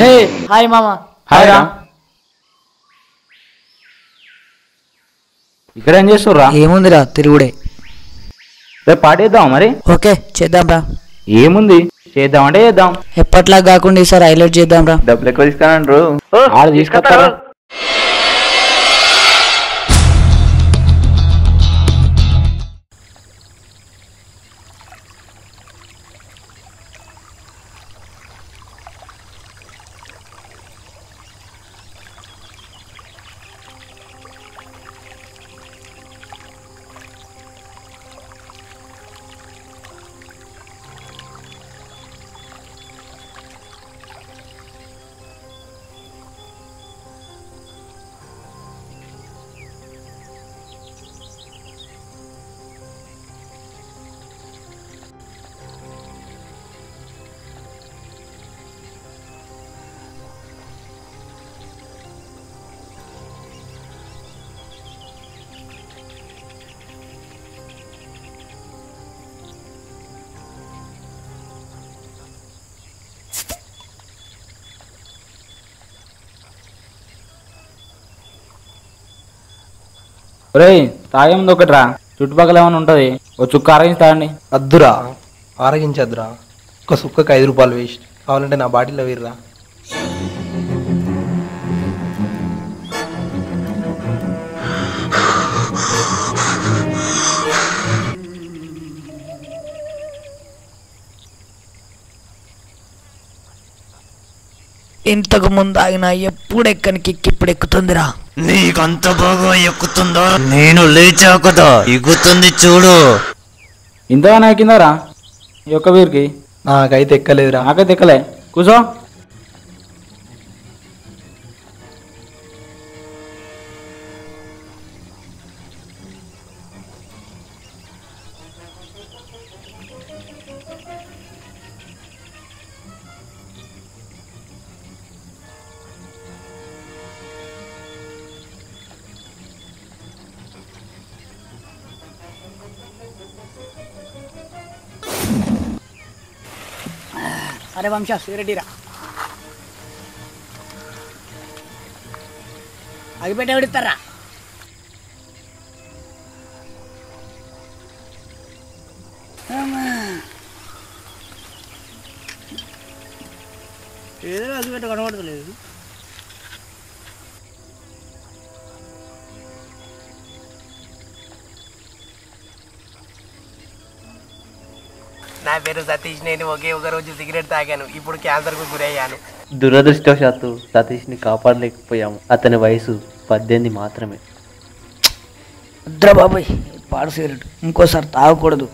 Hey hi మామ. Hi రా. ఇక్కడ ఏం చేస్తుర్రా? ఏముందిరా తిరుగుడే. రేపు పాటేద్దాం మరి? ఓకే చేద్దాం రా. ఏముంది? చేద్దాం అంటే చేద్దాం. ఎప్పట్లా కాకుండా ఈసారి హైలైట్ చేద్దాం రా. డబ్బులు ఎక్కువ తీసుకురండ్రు ఆడు తీసుకొస్తారా? రే తాగే ముందు ఒకటిరా చుట్టుపక్కల ఏమైనా ఉంటది? ఓ చుక్క ఆరగించి తాగండి. అద్దురా. ఆరగించద్దురా. ఒక సుక్కకి ఐదు రూపాయలు వేస్ట్. కావాలంటే నా బాటిల్లో వేరురా ఇంతకు ముందు ఆగిన ఎప్పుడు ఎక్కని కిక్ ఇప్పుడు ఎక్కుతుందిరా నీకంత బాగా ఎక్కుతుందా? నేను లేచాకదా ఎగుతుంది చూడు. ఇంతగా ఎక్కిందారా ఈ ఒక్క వీరికి నాకైతే ఎక్కలేదురా. నాకైతే ఎక్కలే. కూర్చో. అరే వంశ సిగరెట్ అగిపెట్టి ఎవడిస్తారా పేరు సతీష్ నేను ఒకే ఒక రోజు సిగరెట్ తాగాను. ఇప్పుడు క్యాన్సర్కు గురయ్యాను. దురదృష్టవశాత్తు సతీష్ని కాపాడలేకపోయాము. అతని వయసు పద్దెనిమిది మాత్రమే. వద్దురా బాబాయ్ పాడు సిగరెట్. ఇంకోసారి తాగకూడదు.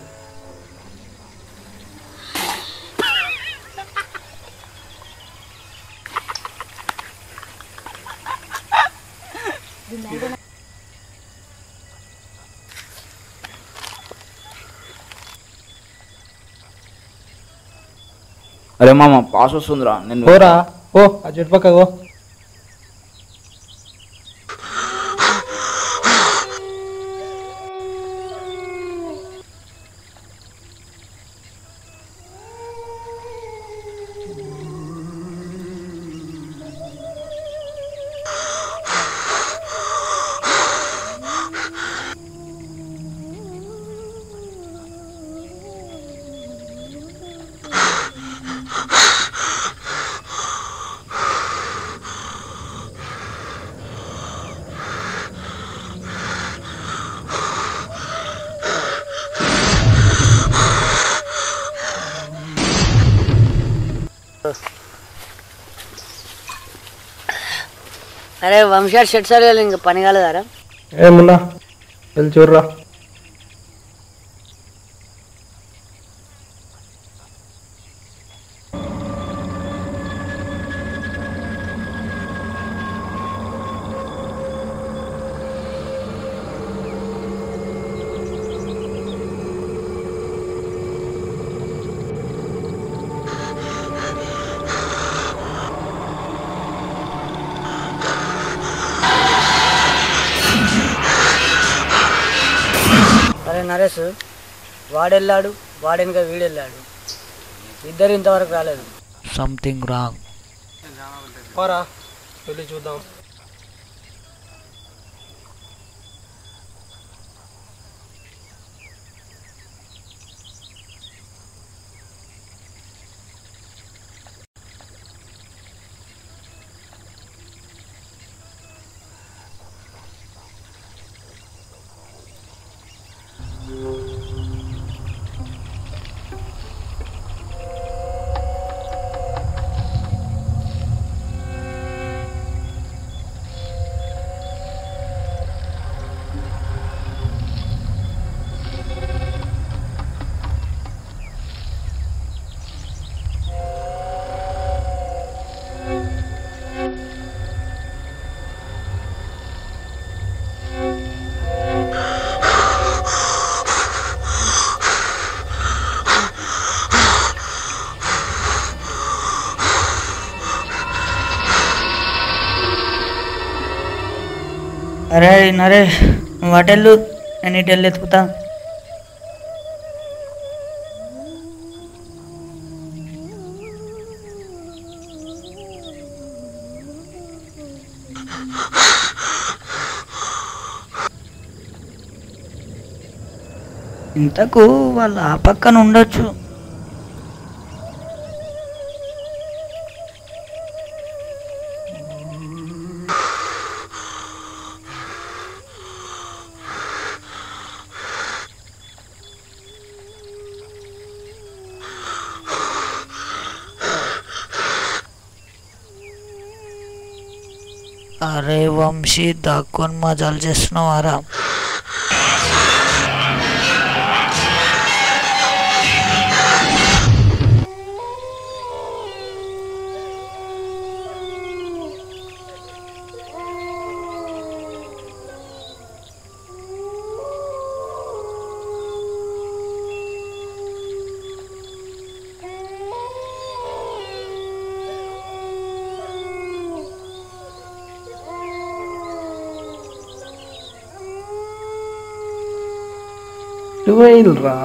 అరే మామ పాస్ వస్తుందిరా నేను పోరా. ఓ ఆ చెట్టు పక్క ఓ అరే వంశార్ షెట్ సార్ ఇంకా పని కాలేదారా ఏమున్నా వెళ్ళి చూడరా అరే నరేష్ వాడెళ్ళాడు వాడెనక వీడెళ్ళాడు. ఇద్దరు ఇంతవరకు రాలేదు. సంథింగ్ రాంగ్ పోరా వెళ్ళి చూద్దాం. అరే నరే నువ్వు అటెళ్ళు నేను ఇటు వెళ్ళి ఎత్తుకుతా ఇంతకు వాళ్ళు ఆ పక్కన ఉండొచ్చు. అరే వంశీ దాక్కొని మజాలు చేస్తున్నావారా రా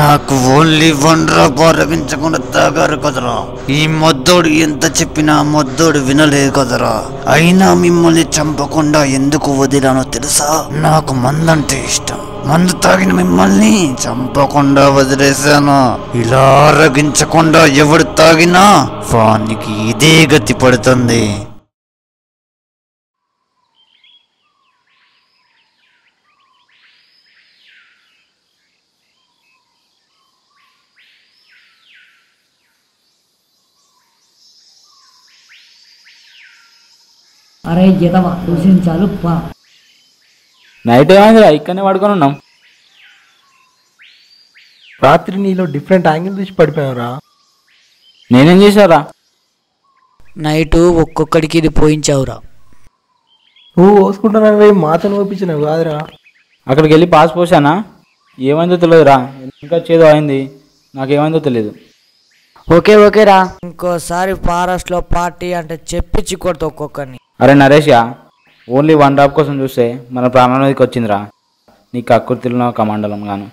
నాకు ఓన్లీ వన్ డ్రాప్ తాగారు కదరా. ఈ మొద్దోడు ఎంత చెప్పినా మొద్దోడు వినలేదు కదరా. అయినా మిమ్మల్ని చంపకుండా ఎందుకు వదిలానో తెలుసా? నాకు మందంటే ఇష్టం. మందు తాగిన మిమ్మల్ని చంపకుండా వదిలేశాను. ఇలా ఆరగించకుండా ఎవడు తాగినా వానికి ఇదే గతి పడుతుంది. అరే జీతమా చూసింది చాలు పా. నైట్ ఏమైందిరా ఇక్కడనే పడుకొని ఉన్నాం. రాత్రి నీలో డిఫరెంట్ యాంగిల్ చూసి పడిపోయావురా. నేనేం చేశారా? నైటు ఒక్కొక్కడికి ఇది పోయించావురా. నువ్వు పోసుకుంటున్నావు పోయి మాతను ఓపించినావు కాదురా. అక్కడికి వెళ్ళి పాస్ పోసానా? ఏమైందో తెలియదురా ఇంకా చేదో అయింది నాకేమైందో తెలియదు ఓకే ఓకేరా. ఇంకోసారి ఫారెస్ట్లో పార్టీ అంటే చెప్పించి కొడతా ఒక్కొక్కరిని. అరే నరేష్యా ఓన్లీ వన్ డ్రాప్ కోసం చూస్తే మన ప్రాణానికి వచ్చిందిరా నీ కక్కుర్తిలో మండలం గాను.